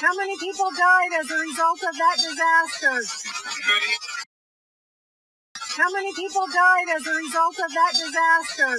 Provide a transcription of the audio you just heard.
How many people died as a result of that disaster? How many people died as a result of that disaster?